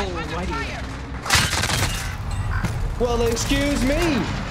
Oh, Why? Well, excuse me.